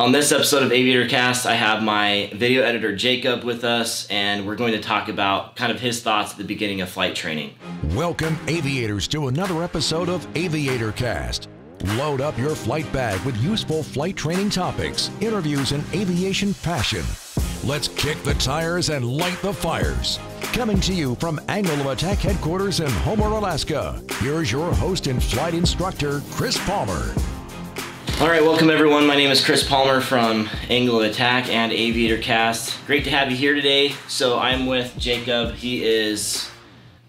On this episode of Aviator Cast, I have my video editor Jacob with us, and we're going to talk about kind of his thoughts at the beginning of flight training. Welcome, aviators, to another episode of Aviator Cast. Load up your flight bag with useful flight training topics, interviews, and aviation passion. Let's kick the tires and light the fires. Coming to you from Angle of Attack headquarters in Homer, Alaska, here's your host and flight instructor, Chris Palmer. All right, welcome everyone. My name is Chris Palmer from Angle of Attack and Aviator Cast. Great to have you here today. So I'm with Jacob. He is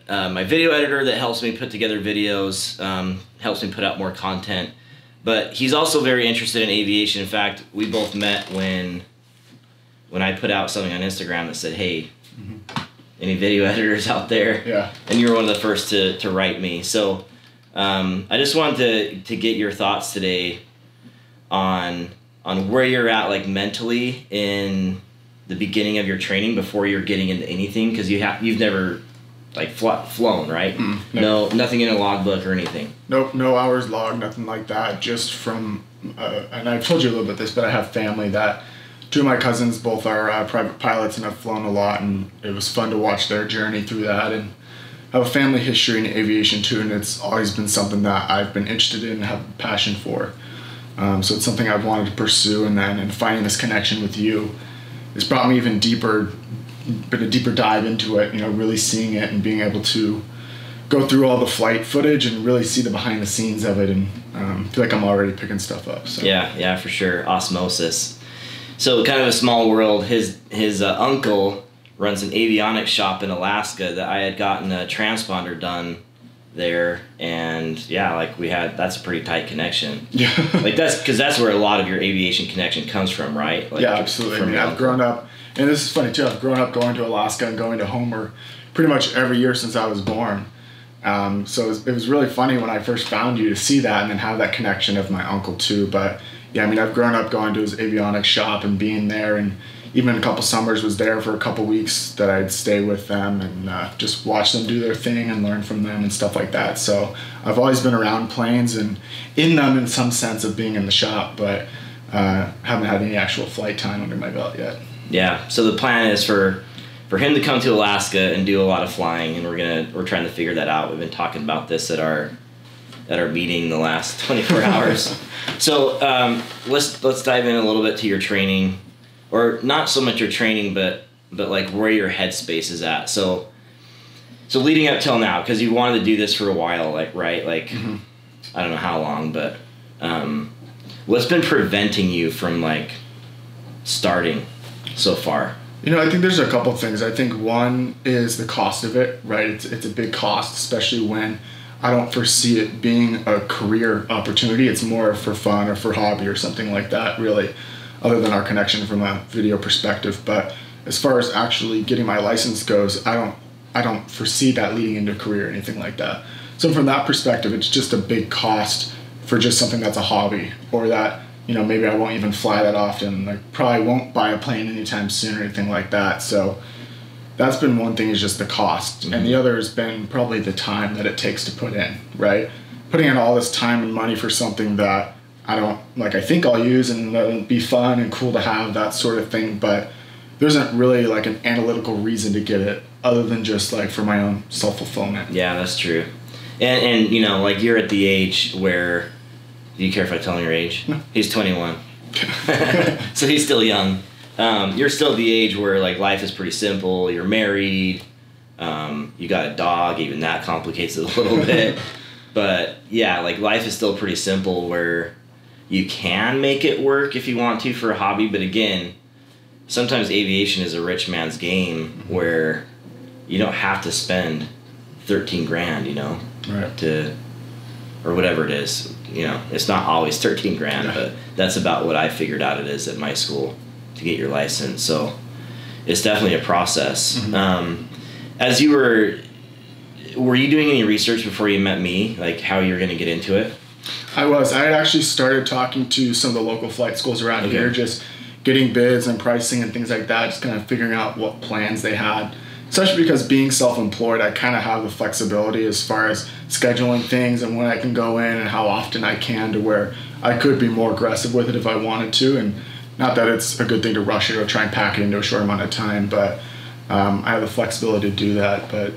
uh, my video editor that helps me put together videos, um, helps me put out more content. But he's also very interested in aviation. In fact, we both met when when I put out something on Instagram that said, "Hey, mm-hmm. any video editors out there?" Yeah. And you were one of the first to to write me. So um, I just wanted to to get your thoughts today on on where you're at like mentally in the beginning of your training before you're getting into anything because you have you've never like fl- flown right mm, no. no. nothing in a logbook or anything nope no hours logged nothing like that just from uh, and i've told you a little bit this but i have family that two of my cousins both are uh, private pilots and have flown a lot and it was fun to watch their journey through that and I have a family history in aviation too and it's always been something that i've been interested in and have a passion for um, so it's something I've wanted to pursue, and then and finding this connection with you, has brought me even deeper, been a deeper dive into it. You know, really seeing it and being able to go through all the flight footage and really see the behind the scenes of it, and um, feel like I'm already picking stuff up. So. Yeah, yeah, for sure, osmosis. So kind of a small world. His his uh, uncle runs an avionics shop in Alaska that I had gotten a transponder done there and yeah like we had that's a pretty tight connection. Yeah. Like that's because that's where a lot of your aviation connection comes from right? Like yeah absolutely. I mean, i've grown up and this is funny too i've grown up going to alaska and going to homer pretty much every year since i was born. Um, so it was, it was really funny when i first found you to see that and then have that connection of my uncle too. But yeah i mean i've grown up going to his avionics shop and being there and even a couple summers was there for a couple weeks that I'd stay with them and uh, just watch them do their thing and learn from them and stuff like that. So I've always been around planes and in them in some sense of being in the shop, but uh, haven't had any actual flight time under my belt yet. Yeah. So the plan is for for him to come to Alaska and do a lot of flying, and we're gonna we're trying to figure that out. We've been talking about this at our at our meeting the last 24 hours. so um, let's let's dive in a little bit to your training or not so much your training, but but like where your headspace is at. So so leading up till now, because you wanted to do this for a while, like right, like mm-hmm. I don't know how long, but um, what's been preventing you from like starting so far? You know, I think there's a couple things. I think one is the cost of it, right? It's, it's a big cost, especially when I don't foresee it being a career opportunity. It's more for fun or for hobby or something like that, really other than our connection from a video perspective. But as far as actually getting my license goes, I don't I don't foresee that leading into a career or anything like that. So from that perspective, it's just a big cost for just something that's a hobby or that you know maybe I won't even fly that often. I probably won't buy a plane anytime soon or anything like that. So that's been one thing is just the cost, mm-hmm. and the other has been probably the time that it takes to put in. Right, putting in all this time and money for something that I don't like I think I'll use and it'll be fun and cool to have that sort of thing, but there isn't really like an analytical reason to get it other than just like for my own self fulfillment. Yeah, that's true. And and you know, like you're at the age where do you care if I tell him your age? No. He's 21. so he's still young. Um, you're still at the age where like life is pretty simple. You're married. Um, you got a dog. Even that complicates it a little bit. But yeah, like life is still pretty simple where you can make it work if you want to for a hobby, but again, sometimes aviation is a rich man's game where you don't have to spend 13 grand, you know, right. to or whatever it is. You know, it's not always 13 grand, but that's about what I figured out it is at my school to get your license. So it's definitely a process. Mm-hmm. Um, as you were, were you doing any research before you met me, like how you're going to get into it? I was. I had actually started talking to some of the local flight schools around okay. here, just getting bids and pricing and things like that, just kind of figuring out what plans they had. Especially because being self employed, I kind of have the flexibility as far as scheduling things and when I can go in and how often I can to where I could be more aggressive with it if I wanted to. And not that it's a good thing to rush it or try and pack it into a short amount of time, but um, I have the flexibility to do that. But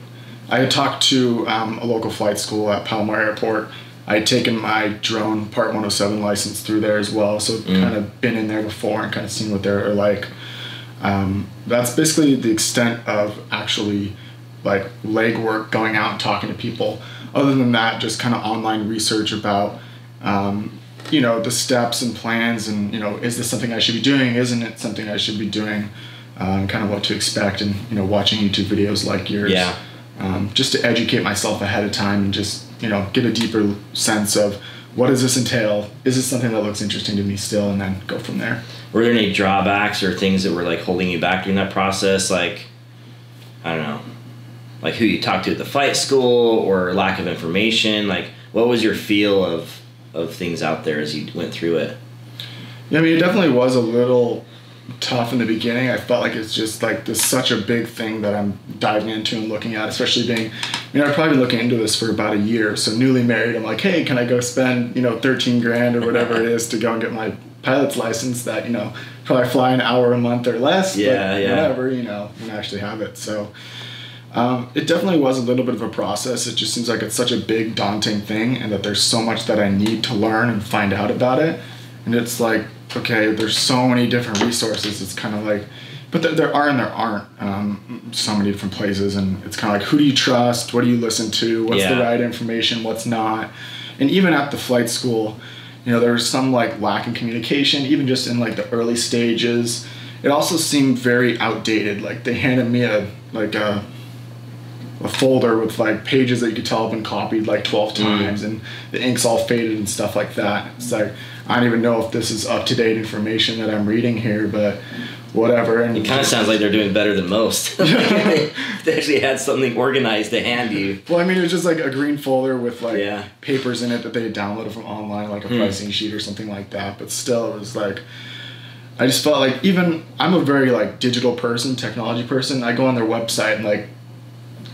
I had talked to um, a local flight school at Palomar Airport. I had taken my drone Part 107 license through there as well, so Mm. kind of been in there before and kind of seen what they're like. Um, that's basically the extent of actually like legwork, going out and talking to people. Other than that, just kind of online research about um, you know the steps and plans and you know is this something I should be doing? Isn't it something I should be doing? Um, kind of what to expect and you know watching YouTube videos like yours. Yeah. Um, just to educate myself ahead of time and just you know get a deeper sense of what does this entail? Is this something that looks interesting to me still? And then go from there. Were there any drawbacks or things that were like holding you back during that process? Like, I don't know, like who you talked to at the flight school or lack of information? Like, what was your feel of of things out there as you went through it? Yeah, I mean, it definitely was a little tough in the beginning. I felt like it's just like this such a big thing that I'm diving into and looking at, especially being, you know, I've probably been looking into this for about a year. So newly married, I'm like, hey, can I go spend, you know, 13 grand or whatever it is to go and get my pilot's license that, you know, probably fly an hour a month or less. Yeah, but yeah. Whatever, you know, and actually have it. So um, it definitely was a little bit of a process. It just seems like it's such a big, daunting thing, and that there's so much that I need to learn and find out about it. And it's like, okay, there's so many different resources. It's kind of like, but there, there are and there aren't um, so many different places. And it's kind of like, who do you trust? What do you listen to? What's the right information? What's not? And even at the flight school, you know, there was some like lack in communication, even just in like the early stages. It also seemed very outdated. Like they handed me a like a a folder with like pages that you could tell have been copied like 12 times and the ink's all faded and stuff like that. It's like, I don't even know if this is up to date information that I'm reading here, but whatever. And It kind of sounds like they're doing better than most. they, they actually had something organized to hand you. Well, I mean, it was just like a green folder with like Yeah. papers in it that they had downloaded from online, like a hmm. pricing sheet or something like that. But still, it was like, I just felt like even I'm a very like digital person, technology person. I go on their website and like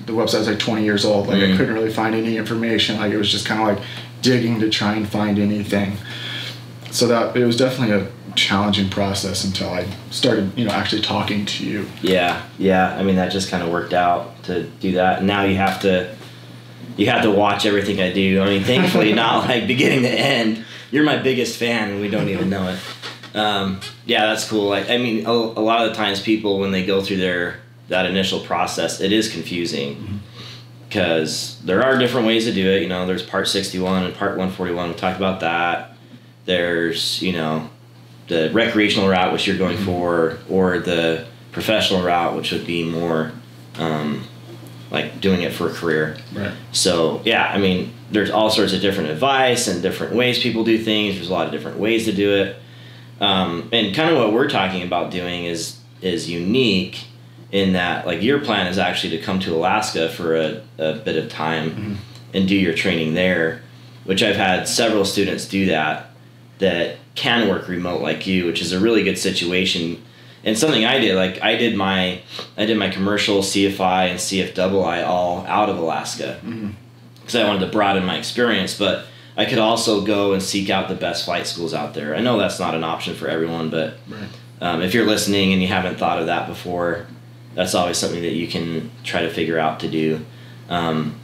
the website's like 20 years old. Like I hmm. couldn't really find any information. Like it was just kind of like digging to try and find anything. So that it was definitely a challenging process until I started, you know, actually talking to you. Yeah, yeah. I mean, that just kind of worked out to do that. And now you have to, you have to watch everything I do. I mean, thankfully, not like beginning to end. You're my biggest fan, and we don't even know it. Um, yeah, that's cool. Like, I mean, a, a lot of the times, people when they go through their that initial process, it is confusing because there are different ways to do it. You know, there's Part 61 and Part 141. We talked about that. There's, you know, the recreational route, which you're going for, or the professional route, which would be more um, like doing it for a career. Right. So yeah, I mean, there's all sorts of different advice and different ways people do things. There's a lot of different ways to do it, um, and kind of what we're talking about doing is is unique in that like your plan is actually to come to Alaska for a, a bit of time and do your training there, which I've had several students do that that can work remote like you, which is a really good situation. And something I did, like I did my, I did my commercial CFI and CFII all out of Alaska because I wanted to broaden my experience. But I could also go and seek out the best flight schools out there. I know that's not an option for everyone, but Right. um, if you're listening and you haven't thought of that before, that's always something that you can try to figure out to do. Um,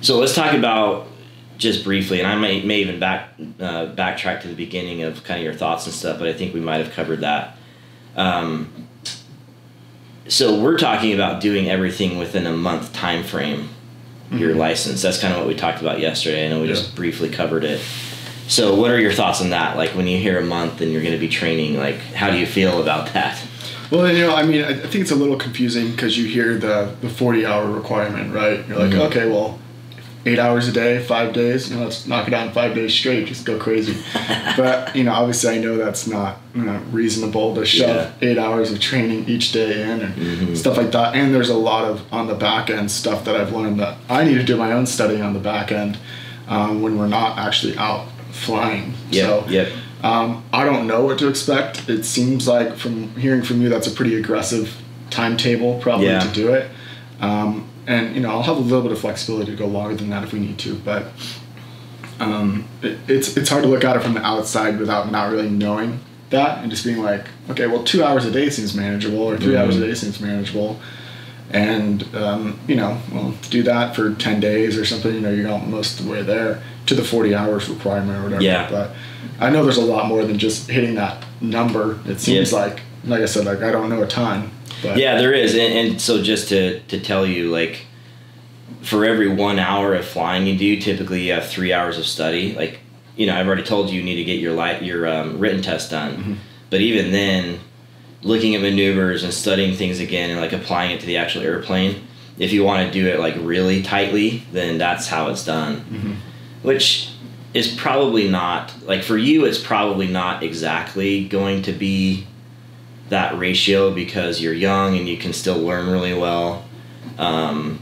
so let's talk about just briefly, and I may, may even back uh, backtrack to the beginning of kind of your thoughts and stuff, but I think we might have covered that. Um, so we're talking about doing everything within a month time frame. Your license. That's kind of what we talked about yesterday. I know we Yeah. just briefly covered it. So, what are your thoughts on that? Like, when you hear a month and you're going to be training, like, how do you feel about that? Well, you know, I mean, I think it's a little confusing because you hear the the forty hour requirement, right? You're like, Mhm. okay, well, eight hours a day, five days. You know, let's knock it out in five days straight. Just go crazy. but you know, obviously, I know that's not you know, reasonable to shove Yeah. eight hours of training each day in and Mhm. stuff like that. And there's a lot of on the back end stuff that I've learned that I need to do my own studying on the back end um, when we're not actually out flying. Yep, So yep. um, I don't know what to expect. It seems like from hearing from you, that's a pretty aggressive timetable probably Yeah. to do it. Um, and you know, I'll have a little bit of flexibility to go longer than that if we need to. But um, it, it's it's hard to look at it from the outside without not really knowing that and just being like, okay, well, two hours a day seems manageable, or 3 hours a day seems manageable, and um, you know, well, do that for ten days or something. You know, you're not most of the way there to the forty hours requirement or whatever. Yeah. But I know there's a lot more than just hitting that number. It seems Yeah. like, like I said, like I don't know a ton. But Yeah, there is, and, and so just to to tell you, like, for every one hour of flying you do, typically you have three hours of study. Like, you know, I've already told you you need to get your light your um, written test done, but even then, looking at maneuvers and studying things again and like applying it to the actual airplane. If you want to do it like really tightly, then that's how it's done. Which is probably not like for you. It's probably not exactly going to be that ratio because you're young and you can still learn really well. Um,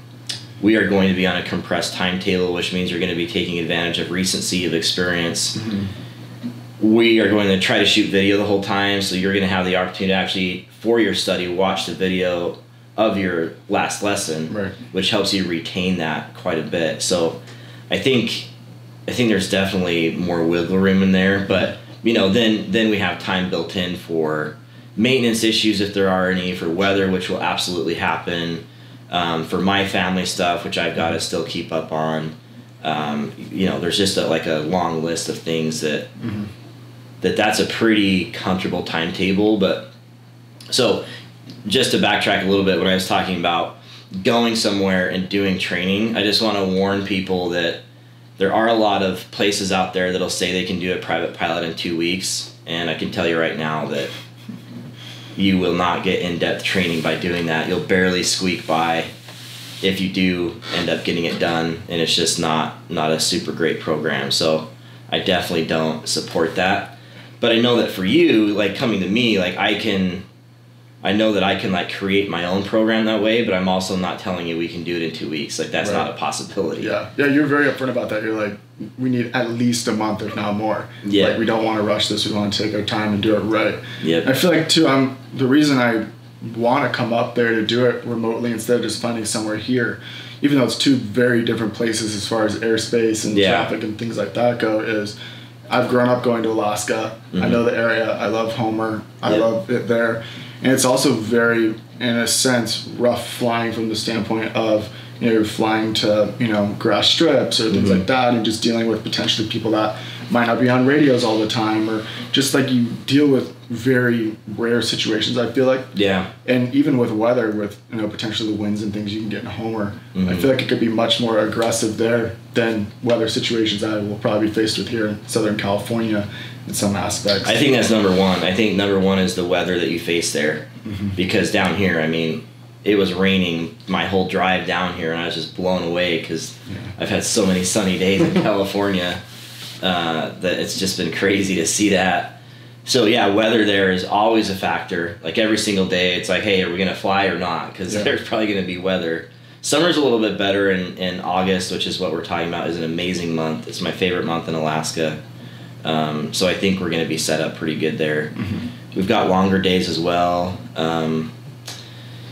we are going to be on a compressed timetable, which means you're going to be taking advantage of recency of experience. We are going to try to shoot video the whole time, so you're going to have the opportunity to actually, for your study, watch the video of your last lesson, Right. which helps you retain that quite a bit. So, I think, I think there's definitely more wiggle room in there, but you know, then then we have time built in for maintenance issues if there are any, for weather, which will absolutely happen, um, for my family stuff, which I've got to still keep up on. Um, you know, there's just a, like a long list of things that that that's a pretty comfortable timetable. But so, just to backtrack a little bit, when I was talking about going somewhere and doing training, I just want to warn people that there are a lot of places out there that'll say they can do a private pilot in two weeks, and I can tell you right now that you will not get in-depth training by doing that. You'll barely squeak by if you do end up getting it done, and it's just not not a super great program. So I definitely don't support that. But I know that for you, like coming to me, like I can I know that I can like create my own program that way, but I'm also not telling you we can do it in two weeks. Like that's Right. not a possibility. Yeah, yeah, you're very upfront about that. You're like, we need at least a month, if not more. Yeah. Like we don't want to rush this. We want to take our time and do it right. Yeah, I feel like too. I'm the reason I want to come up there to do it remotely instead of just finding somewhere here, even though it's two very different places as far as airspace and Yeah. traffic and things like that go. Is I've grown up going to Alaska. I mm-hmm. know the area. I love Homer. I Yep. love it there, and it's also very, in a sense, rough flying from the standpoint of you know you're flying to you know grass strips or things mm-hmm. like that, and just dealing with potentially people that might not be on radios all the time, or just like you deal with very rare situations. I feel like Yeah. and even with weather, with you know potentially the winds and things you can get in a Homer, I Mm-hmm. feel like it could be much more aggressive there than weather situations I will probably be faced with here in Southern California in some aspects. I think that's number one. I think number one is the weather that you face there, Mm-hmm. because down here, I mean, it was raining my whole drive down here, and I was just blown away because I've had so many sunny days in California uh, that it's just been crazy to see that. So yeah, weather there is always a factor. Like every single day, it's like, hey, are we gonna fly or not? Because Yeah. there's probably gonna be weather. Summer's a little bit better in, in August, which is what we're talking about. is an amazing month. It's my favorite month in Alaska. Um, so I think we're going to be set up pretty good there. We've got longer days as well. Um,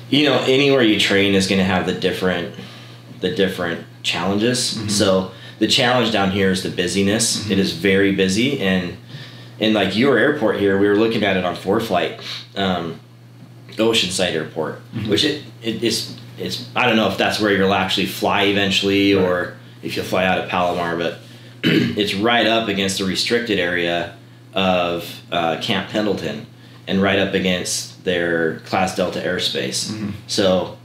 you know, anywhere you train is going to have the different, the different challenges. So the challenge down here is the busyness. It is very busy, and and like your airport here, we were looking at it on ForeFlight, um, Oceanside Airport, which it, it is it's I don't know if that's where you'll actually fly eventually or if you'll fly out of Palomar, but it's right up against the restricted area of uh, Camp Pendleton and right up against their Class Delta airspace. So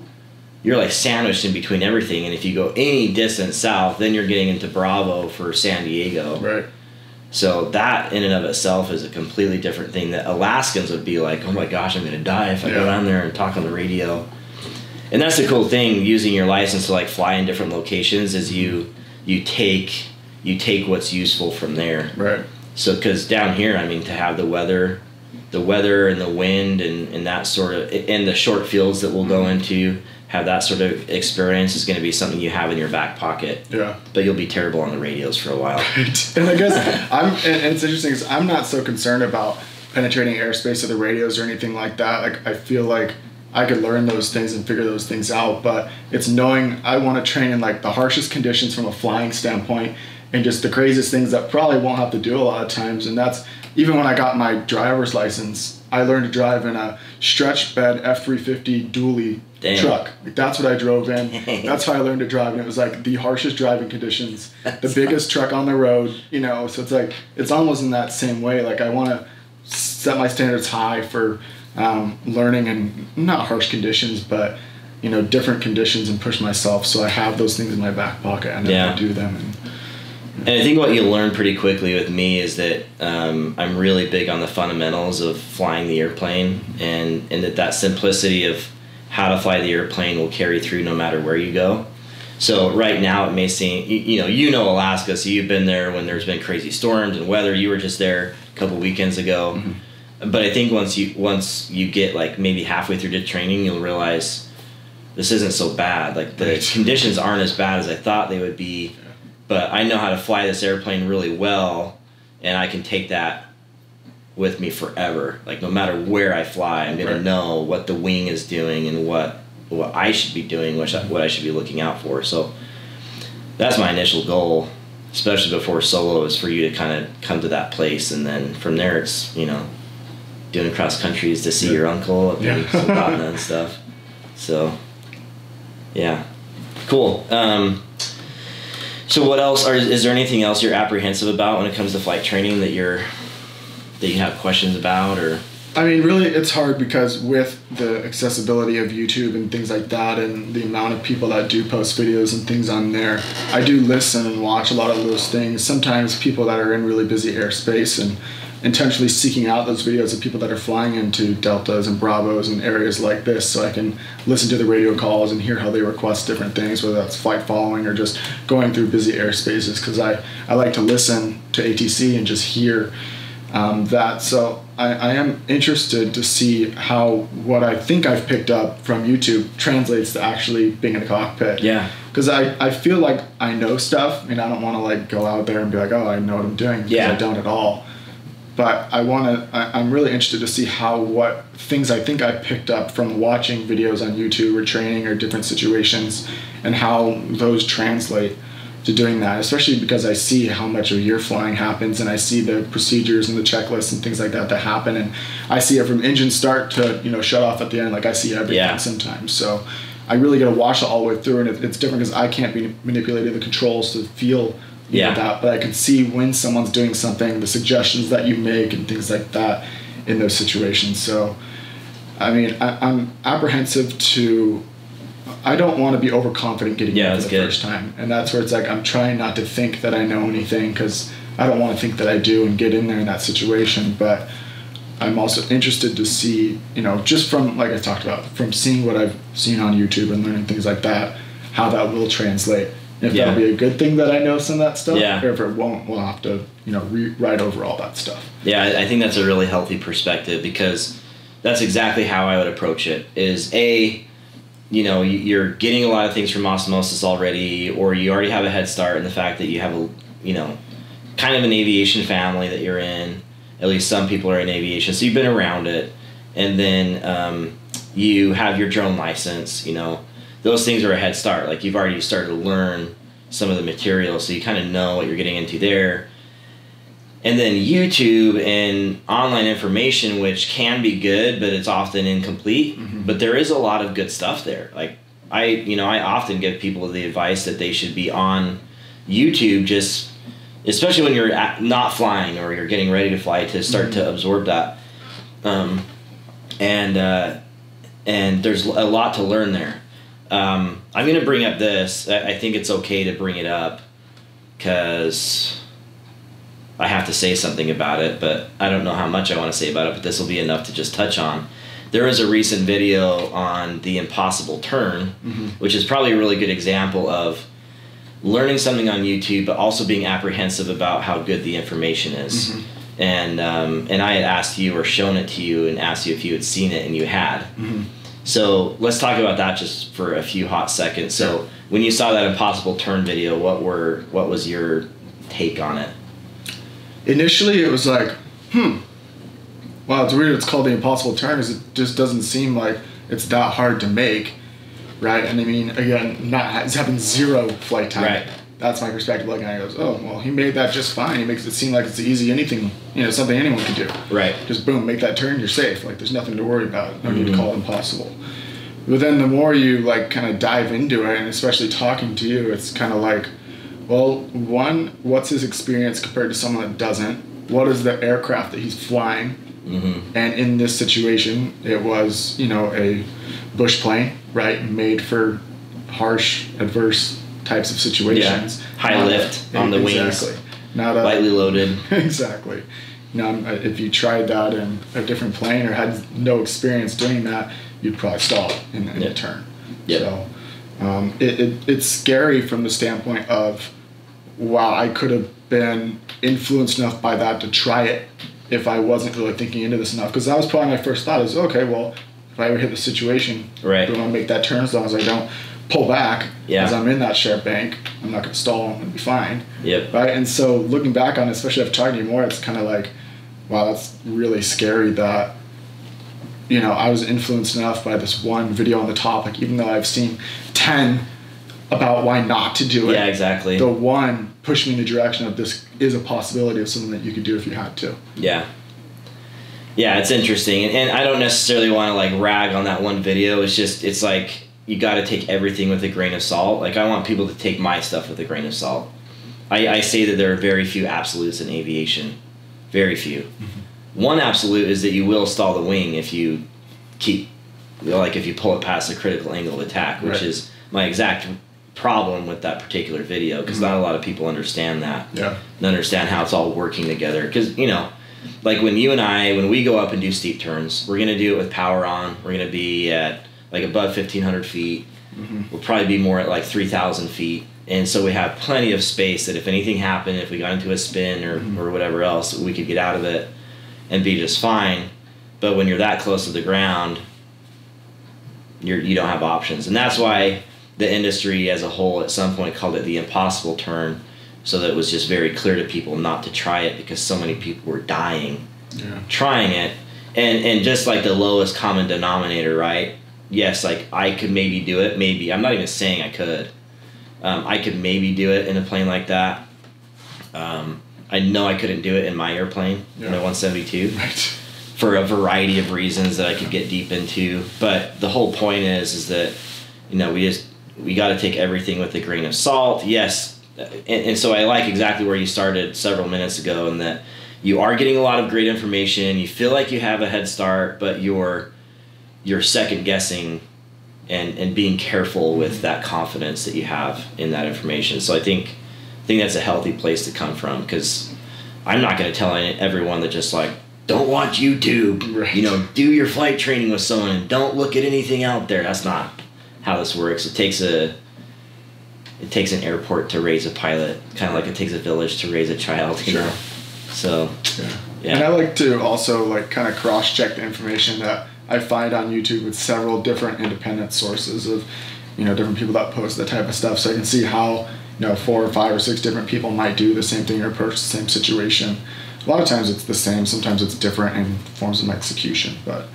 you're like sandwiched in between everything, and if you go any distance south, then you're getting into Bravo for San Diego. right. So that in and of itself is a completely different thing that Alaskans would be like, oh my gosh, I'm gonna die if I go Yeah. down there and talk on the radio. And that's the cool thing using your license to like fly in different locations is you you take you take what's useful from there. Right. So because down here, I mean, to have the weather, the weather and the wind and, and that sort of and the short fields that we'll go mm-hmm. into, have that sort of experience is going to be something you have in your back pocket. Yeah. But you'll be terrible on the radios for a while. and I guess I'm, and, it's interesting because I'm not so concerned about penetrating airspace or the radios or anything like that. Like I feel like I could learn those things and figure those things out, but it's knowing I want to train in like the harshest conditions from a flying standpoint and just the craziest things that probably won't have to do a lot of times. And that's even when I got my driver's license, I learned to drive in a stretch bed F three fifty dually Damn. truck. Like, that's what I drove in. That's how I learned to drive, and it was like the harshest driving conditions, the biggest truck on the road. You know, so it's like it's almost in that same way. Like I want to set my standards high for um, learning and not harsh conditions, but you know different conditions and push myself. So I have those things in my back pocket and Yeah. I do them. And And I think what you learn pretty quickly with me is that um, I'm really big on the fundamentals of flying the airplane, and and that that simplicity of how to fly the airplane will carry through no matter where you go. So right now it may seem you, you know you know Alaska, so you've been there when there's been crazy storms and weather. You were just there a couple weekends ago, but I think once you once you get like maybe halfway through the training, you'll realize this isn't so bad. Like the Right. conditions aren't as bad as I thought they would be but I know how to fly this airplane really well, and I can take that with me forever. Like no matter where I fly, I'm gonna Right. know what the wing is doing and what what I should be doing, which I, what I should be looking out for. So that's my initial goal, especially before solo, is for you to kind of come to that place, and then from there it's you know doing cross countries to see Yeah. your uncle up in Yeah. And stuff. So yeah, cool. Um, so what else are is there anything else you're apprehensive about when it comes to flight training that you're that you have questions about or I mean, really, it's hard because with the accessibility of YouTube and things like that, and the amount of people that do post videos and things on there, I do listen and watch a lot of those things. Sometimes people that are in really busy airspace and intentionally seeking out those videos of people that are flying into deltas and bravos and areas like this, so I can listen to the radio calls and hear how they request different things, whether that's flight following or just going through busy airspaces. Because I I like to listen to ATC and just hear um, that. So I, I am interested to see how what I think I've picked up from YouTube translates to actually being in a cockpit. Yeah. Because I, I feel like I know stuff and I don't want to like go out there and be like, oh, I know what I'm doing. Because Yeah. I don't at all. But I want to, I'm really interested to see how what things I think I picked up from watching videos on YouTube or training or different situations and how those translate to doing that, especially because I see how much of your flying happens and I see the procedures and the checklists and things like that that happen. And I see it from engine start to you know shut off at the end. Like I see everything Yeah. sometimes. So I really got to watch it all the way through and it, it's different because I can't be manipulating the controls to feel know, Yeah. that but I can see when someone's doing something the suggestions that you make and things like that in those situations so I mean I, I'm apprehensive to I don't want to be overconfident getting Yeah, in for the good. first time, and that's where it's like I'm trying not to think that I know anything because I don't want to think that I do and get in there in that situation. But I'm also interested to see, you know, just from like I talked about, from seeing what I've seen on YouTube and learning things like that, how that will translate. If Yeah. that'll be a good thing that I know some of that stuff, Yeah. or if it won't, we'll have to, you know, rewrite over all that stuff. Yeah, I- think that's a really healthy perspective because that's exactly how I would approach it. Is a, you know, you- you're getting a lot of things from osmosis already, or you already have a head start in the fact that you have a, you know, kind of an aviation family that you're in. At least some people are in aviation, so you've been around it, and then um, you have your drone license. You know, those things are a head start. Like you've already started to learn some of the material, so you kind of know what you're getting into there and then YouTube and online information, which can be good, but it's often incomplete. But there is a lot of good stuff there. Like I, you know, I often give people the advice that they should be on YouTube, just especially when you're not flying or you're getting ready to fly, to start to absorb that. Um, and uh, and there's a lot to learn there. Um, I'm gonna bring up this. I, I think it's okay to bring it up because I have to say something about it, but I don't know how much I want to say about it, but this will be enough to just touch on. There was a recent video on the impossible turn, which is probably a really good example of learning something on YouTube, but also being apprehensive about how good the information is. And um, and I had asked you or shown it to you and asked you if you had seen it, and you had. So let's talk about that just for a few hot seconds. So when you saw that impossible turn video, what were what was your take on it? initially it was like, hmm, wow, it's weird. It's called the impossible turn because it just doesn't seem like it's that hard to make, right? And I mean, again, not it's having zero flight time, Right. That's my perspective. Like, it, goes, oh well, he made that just fine. He makes it seem like it's easy anything, you know, something anyone can do. Right. Just boom, make that turn, you're safe. Like there's nothing to worry about. No need to call it impossible. But then the more you like kind of dive into it, and especially talking to you, it's kind of like, well, one, what's his experience compared to someone that doesn't? What is the aircraft that he's flying? Mm-hmm. And in this situation, it was you know a bush plane, right, made for harsh, adverse types of situations. Yeah. High Not lift a- on the wings. exactly. Not a Lightly loaded. exactly. Now, um, if you tried that in a different plane or had no experience doing that, you'd probably stall in, in Yeah. the turn. Yeah. So um, it, it, it's scary from the standpoint of, wow, I could have been influenced enough by that to try it if I wasn't really thinking into this enough. Because that was probably my first thought is, okay, well, if I ever hit the situation, Right. do I make that turn as long as I don't pull back Yeah. as I'm in that sharp bank, I'm not going to stall, I'm going to be fine Yep. right? And so looking back on it, especially after talking to you more, it's kind of like, wow, that's really scary that, you know, I was influenced enough by this one video on the topic, even though I've seen 10 about why not to do it. Yeah, exactly. The one pushed me in the direction of this is a possibility of something that you could do if you had to. Yeah. Yeah, it's interesting, and, and I don't necessarily want to like rag on that one video. It's just it's like you got to take everything with a grain of salt. Like I want people to take my stuff with a grain of salt. I, I say that there are very few absolutes in aviation, very few. Mm-hmm. One absolute is that you will stall the wing if you keep, like if you pull it past the critical angle of attack, which Right. is my exact problem with that particular video because mm-hmm. not a lot of people understand that Yeah. and understand how it's all working together. Because you know, like when you and I, when we go up and do steep turns, we're gonna do it with power on. We're gonna be at like above fifteen hundred feet. Mm-hmm. We'll probably be more at like three thousand feet, and so we have plenty of space that if anything happened, if we got into a spin or mm-hmm. or whatever else, we could get out of it and be just fine. But when you're that close to the ground, you're you don't have options, and that's why the industry as a whole at some point called it the impossible turn, so that it was just very clear to people not to try it because so many people were dying Yeah. trying it, and and just like the lowest common denominator, right? Yes, like I could maybe do it, maybe I'm not even saying I could. Um, I could maybe do it in a plane like that. Um, I know I couldn't do it in my airplane, in a 172 Right. for a variety of reasons that I could get deep into. But the whole point is, is that you know we just we got to take everything with a grain of salt. Yes, and, and so I like exactly where you started several minutes ago, and that you are getting a lot of great information. You feel like you have a head start, but you're you're second guessing and and being careful with that confidence that you have in that information. So I think I think that's a healthy place to come from because I'm not going to tell everyone that just like don't watch YouTube. Right. You know, do your flight training with someone and don't look at anything out there. That's not how this works. It takes a it takes an airport to raise a pilot, kind of like it takes a village to raise a child. You Sure. know, so Yeah. Yeah. And I like to also like kind of cross check the information that I find on YouTube with several different independent sources of, you know, different people that post that type of stuff. So I can see how, you know, four or five or six different people might do the same thing or approach the same situation. A lot of times it's the same. Sometimes it's different in forms of execution. But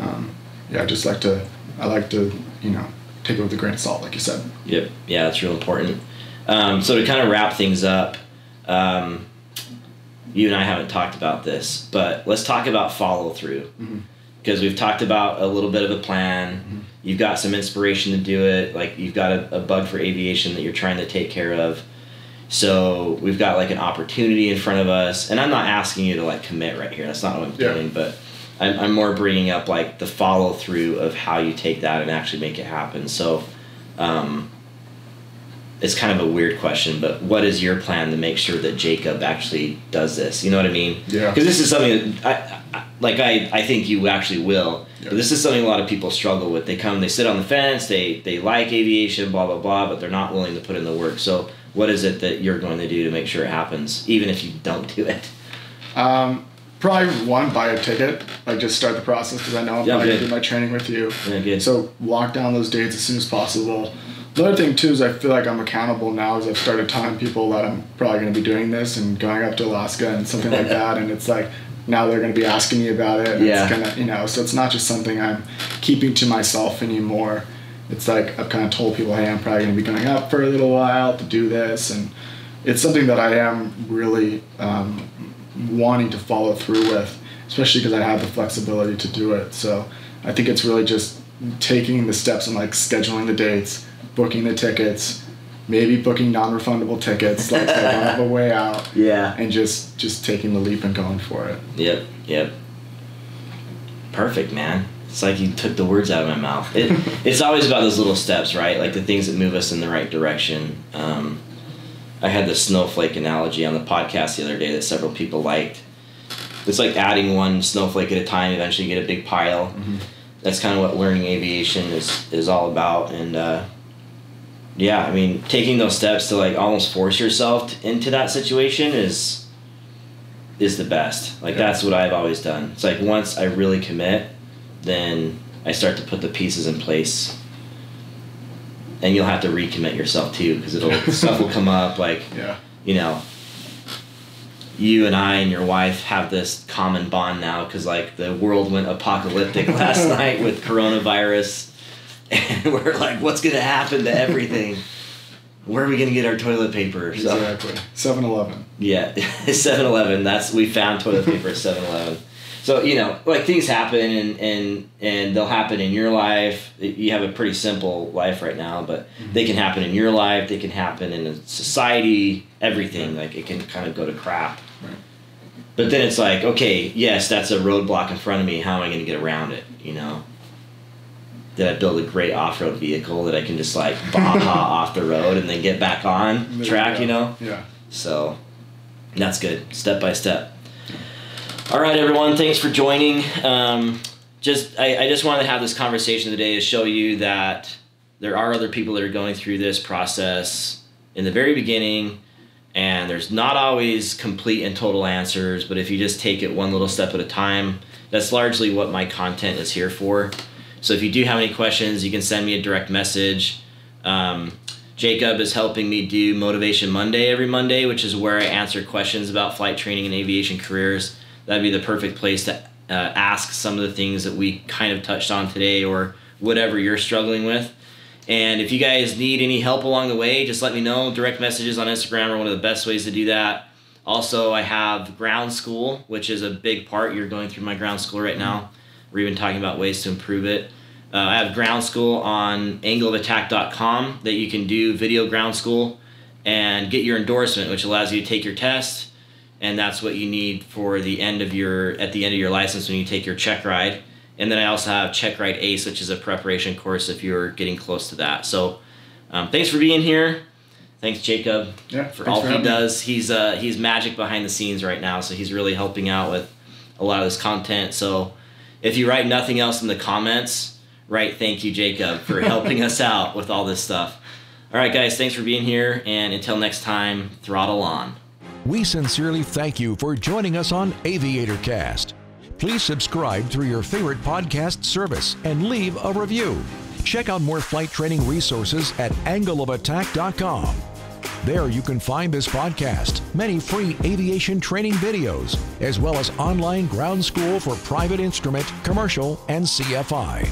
um, yeah, I just like to, I like to, you know, take it with a grain of salt, like you said. Yep. Yeah, that's real important. Um, so to kind of wrap things up, um, you and I haven't talked about this, but let's talk about follow through because we've talked about a little bit of a plan. You've got some inspiration to do it. Like you've got a, a bug for aviation that you're trying to take care of. So we've got like an opportunity in front of us, and I'm not asking you to like commit right here. That's not what I'm Yeah. doing, but I'm, I'm more bringing up like the follow through of how you take that and actually make it happen. So, um, it's kind of a weird question, but what is your plan to make sure that Jacob actually does this? You know what I mean? Yeah. Because this is something that I, I like. I I think you actually will. Yeah. But this is something a lot of people struggle with. They come, they sit on the fence, they they like aviation, blah blah blah, but they're not willing to put in the work. So, what is it that you're going to do to make sure it happens, even if you don't do it? Um, probably one, buy a ticket. Like just start the process because I know I'm Yeah, gonna do my training with you. Yeah, good. So lock down those dates as soon as possible. The other thing too is I feel like I'm accountable now as I've started telling people that I'm probably going to be doing this and going up to Alaska and something like that, and it's like now they're going to be asking me about it. And Yeah. It's gonna, you know, so it's not just something I'm keeping to myself anymore. it's like I've kind of told people, hey, I'm probably going to be going up for a little while to do this, and it's something that I am really um, wanting to follow through with, especially because I have the flexibility to do it. So I think it's really just taking the steps and like scheduling the dates, booking the tickets, maybe booking non-refundable tickets, like I don't have a way out. Yeah. And just just taking the leap and going for it. Yep. Yep. Perfect, man. It's like you took the words out of my mouth. It, it's always about those little steps, right? Like the things that move us in the right direction. Um, I had the snowflake analogy on the podcast the other day that several people liked. It's like adding one snowflake at a time. Eventually, get a big pile. Mm-hmm. That's kind of what learning aviation is is all about. And uh, yeah, I mean, taking those steps to like almost force yourself into that situation is is the best. Like yeah. that's what I've always done. It's like once I really commit, then I start to put the pieces in place. And you'll have to recommit yourself too, because it'll stuff will come up like, yeah. you know, you and I and your wife have this common bond now because like the world went apocalyptic last night with coronavirus, and we're like, what's gonna happen to everything? Where are we gonna get our toilet paper? Exactly. 7-Eleven. Yeah, 7-Eleven. That's we found toilet paper at 7-Eleven so you know like things happen and and and they'll happen in your life you have a pretty simple life right now but mm-hmm. they can happen in your life they can happen in a society everything like it can kind of go to crap right. but then it's like okay yes that's a roadblock in front of me how am i going to get around it you know did I build a great off-road vehicle that I can just like baha off the road and then get back on track, you, you know? Yeah. So that's good, step by step. All right, everyone. Thanks for joining. Um, just I, I just wanted to have this conversation today to show you that there are other people that are going through this process in the very beginning, and there's not always complete and total answers. But if you just take it one little step at a time, that's largely what my content is here for. So if you do have any questions, you can send me a direct message. Um, Jacob is helping me do Motivation Monday every Monday, which is where I answer questions about flight training and aviation careers that'd be the perfect place to uh, ask some of the things that we kind of touched on today or whatever you're struggling with. And if you guys need any help along the way, just let me know. Direct messages on Instagram are one of the best ways to do that. Also, I have ground school, which is a big part. You're going through my ground school right now. We're even talking about ways to improve it. Uh, I have ground school on angleofattack.com that you can do video ground school and get your endorsement, which allows you to take your test and that's what you need for the end of your at the end of your license when you take your check ride. And then I also have Check Ride Ace, which is a preparation course if you're getting close to that. So, um, thanks for being here. Thanks, Jacob, yeah, for all for he does. Me. He's uh, he's magic behind the scenes right now, so he's really helping out with a lot of this content. So, if you write nothing else in the comments, write thank you, Jacob, for helping us out with all this stuff. All right, guys, thanks for being here, and until next time, throttle on. We sincerely thank you for joining us on Aviator Cast. Please subscribe through your favorite podcast service and leave a review. Check out more flight training resources at angleofattack.com. There you can find this podcast, many free aviation training videos, as well as online ground school for private instrument, commercial, and CFI.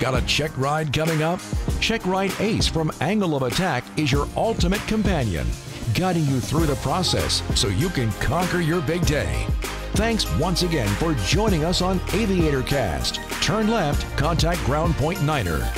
Got a check ride coming up? Check Ride Ace from Angle of Attack is your ultimate companion guiding you through the process so you can conquer your big day. Thanks once again for joining us on Aviator Cast. Turn left, contact Ground Point Niner.